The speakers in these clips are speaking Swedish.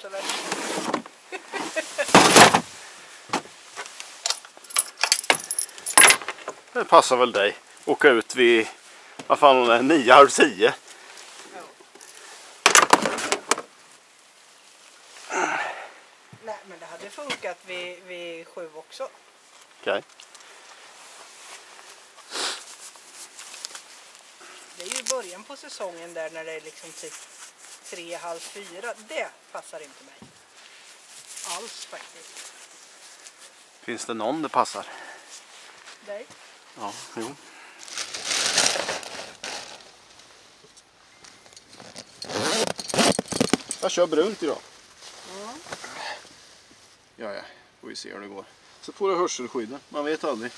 snart eller? Det passar väl dig. Åka ut vid, vad fan nio, halv tio. Nej men det hade funkat vid, vid sju också. Okej. Det är ju början på säsongen där när det är liksom typ tre, halv fyra. Det passar inte mig. Alls faktiskt. Finns det någon det passar? Nej. Ja, jo. Jag kör brunt idag. Mm. Ja, ja. Får vi se hur det går. Så får du hörselskydden. Man vet aldrig.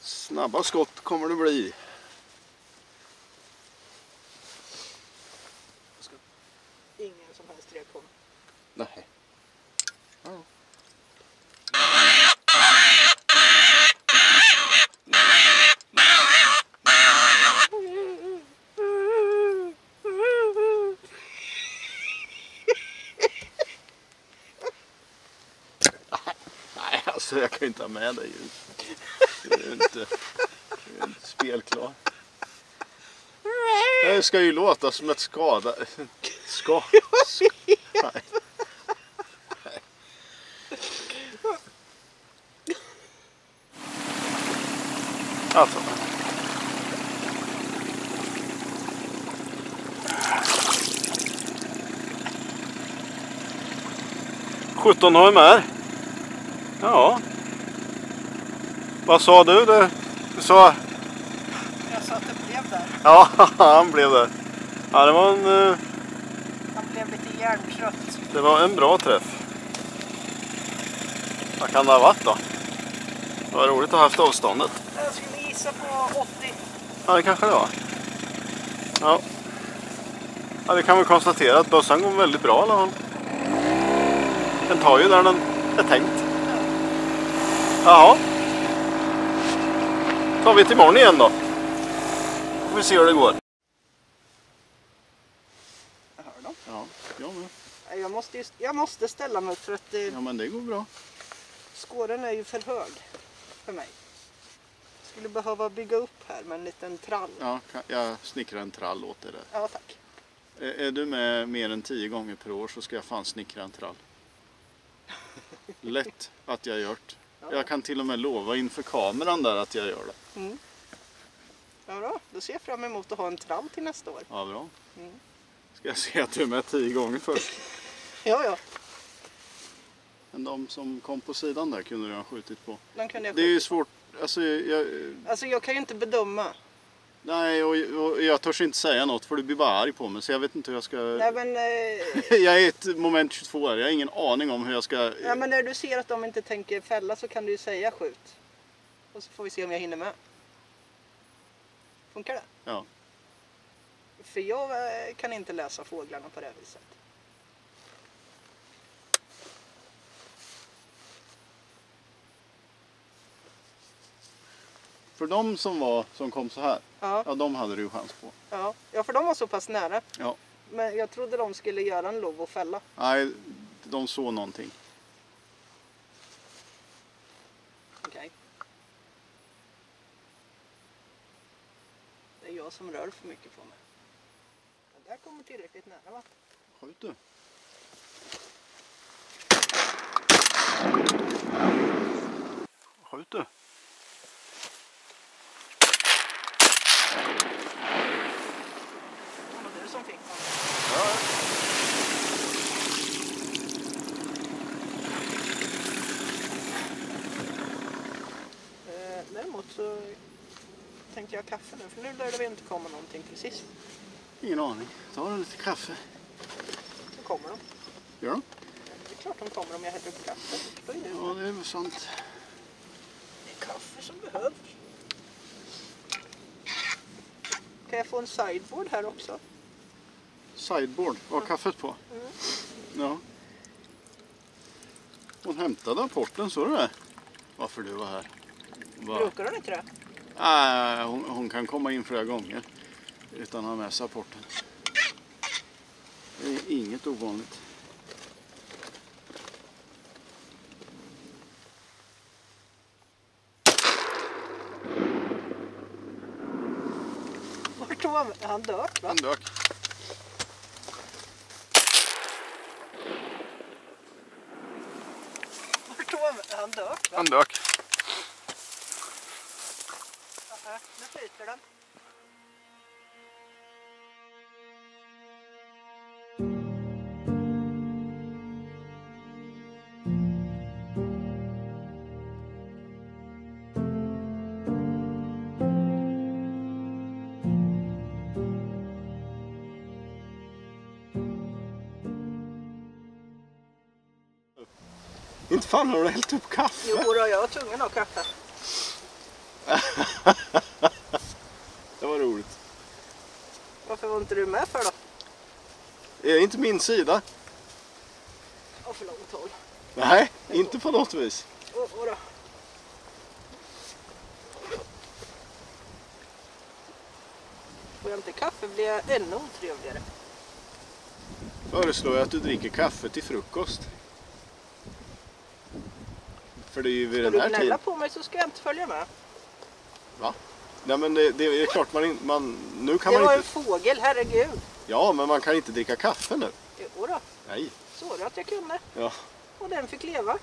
Snabba skott kommer det bli. Ingen som helst reaktion. Nej. Ja. Nej, alltså jag kan ju inte ha med dig ju. Du är inte, du är inte spelklar. Det ska ju låta som ett skada... Ska... Nej. Alltså. Sjutton HMR. Ja. Vad sa du? Du, du sa... Jag sa att det blev där. Ja, han blev det. Ja, det var en, eh, Han blev lite hjärntrött. det var en bra träff. Vad kan det ha varit då? Det var roligt att ha haft avståndet. Jag skulle gissa på 80. Ja, det kanske det var. Ja. Ja, vi kan väl konstatera att bössan går väldigt bra i alla fall. Den tar ju där den är tänkt. Jaha. Tar vi till imorgon igen då. Får vi se hur det går. Jag hör dem. Ja, jag med. Jag måste, just, jag måste ställa mig för att eh, Ja, men det går bra. skåren är ju för hög för mig. Skulle behöva bygga upp här med en liten trall. Ja, jag snickrar en trall åt dig där. Ja, tack. Är är du med mer än tio gånger per år så ska jag fan snickra en trall. Lätt att jag gör det. Jag kan till och med lova inför kameran där att jag gör det. Mm. Ja, bra. Då ser jag fram emot att ha en trall till nästa år. Ja, bra. Mm. Ska jag se att du är med tio gånger först. Ja, ja. Men de som kom på sidan där kunde du ha skjutit på. Den kunde jag Det är ju svårt. Alltså, jag, Alltså jag kan ju inte bedöma. Nej, och, och jag törs inte säga något för du blir bara arg på mig. Så jag vet inte hur jag ska... Nej men, eh, Jag är ett moment 22 här. Jag har ingen aning om hur jag ska... ja, men när du ser att de inte tänker fälla så kan du ju säga skjut. Och så får vi se om jag hinner med. Funkar det? Ja. För jag eh, kan inte läsa fåglarna på det viset. För de som var, som kom så här. Ja, Ja, de hade du chans på. ja. ja, för de var så pass nära. Ja. Men jag trodde de skulle göra en lov och fälla. Nej, de såg någonting. Okej. Det är jag som rör för mycket på mig. Den där kommer tillräckligt nära va? Skjut du. Skjut du. Det var du som fick den. Eh, Däremot så tänkte jag kaffe nu för nu lär det inte komma någonting precis. Ingen aning. Ta lite kaffe. Så kommer de. Gör de? Det är klart de kommer om jag häller upp kaffe. Det. Ja, det är väl sant. Det är kaffe som behövs. Kan jag få en sideboard här också? Sideboard. Vad har kaffet på? Mm. Ja. Hon hämtade apporten, såg du det? Varför du var här. Va? Brukar de inte det? Nej, hon, hon kan komma in flera gånger utan att ha med sig apporten. Det är inget ovanligt. Vart tog han? Han dök va? Han dök. Vart tog han? Han dök va? Han dök. Ja, flyter den. Inte fan har du hällt upp kaffe? Jo, då, jag var tvungen att ha kaffe. Det var roligt. Varför var inte du med för då? Det är inte min sida. Och för långt håll. Nej, inte på något vis. Och, och då. Får jag inte kaffe blir jag ännu otrevligare. Föreslår jag att du dricker kaffe till frukost. För det är ju vid Ska den du här gnälla tiden. på mig så ska jag inte följa med. Nej men det, det är klart man, inte- man nu kan det man var inte. en fågel, herregud. Ja men man kan inte dricka kaffe nu. Jo då, Nej. så du att jag kunde. Ja. Och den fick leva.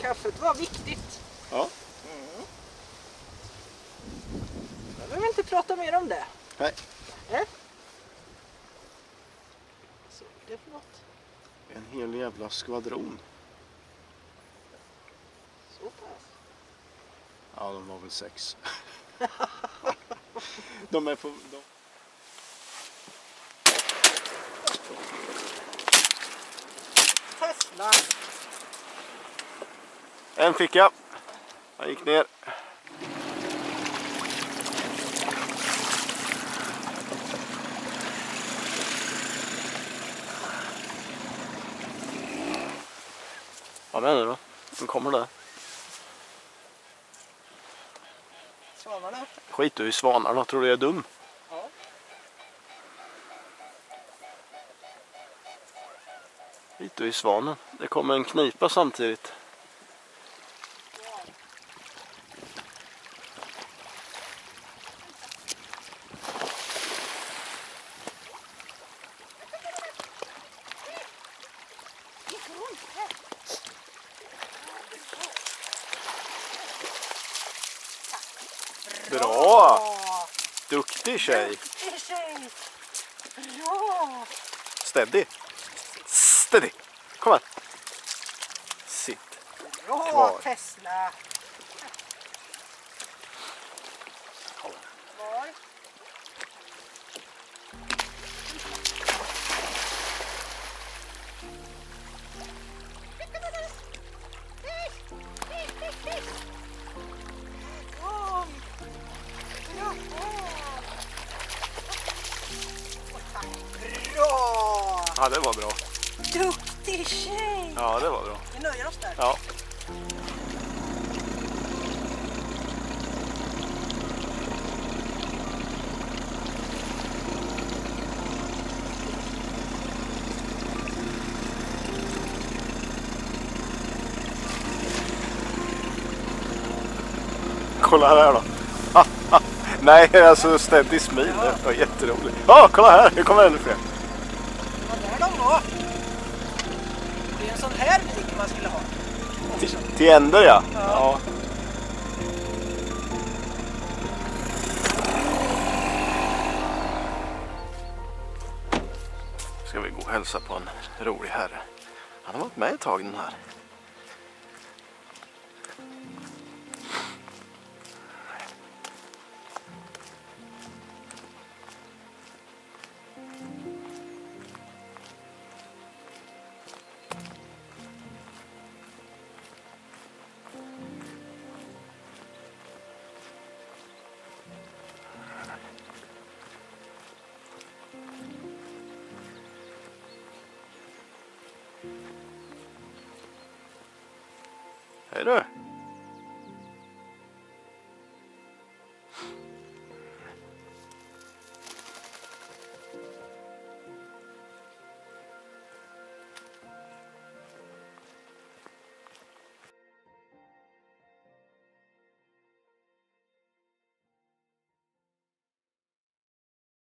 Kaffet var viktigt. Ja. Jag behöver inte prata mer om det. Nej. Nej. Så är det för något. En hel jävla skvadron. Så pass. Ja de var väl sex. de är på... De... Tesla. En fick jag. Han gick ner. Vad menar du då? Den kommer där. Svanarna. Skit du i svanarna, tror du jag är dum? Ja. Skit du i svanen. Det kommer en knipa samtidigt. Bra! Duktig tjej! Duktig tjej! Ja! Steady! Steady! Kom här! Sitt! Bra Kvar. Tesla! Ja, det var bra. Duktig tjej! Ja, det var bra. Vi nöjer oss där. Ja. Kolla här då. Nej, alltså steady smil. Det var jätteroligt. Ja, kolla här. Nu kommer ännu fler. Var. Det är en sån här vik man skulle ha. Till, till änder ja. Ja. ja. Ska vi gå och hälsa på en rolig herre. Han har varit med ett tag den här. Hej du!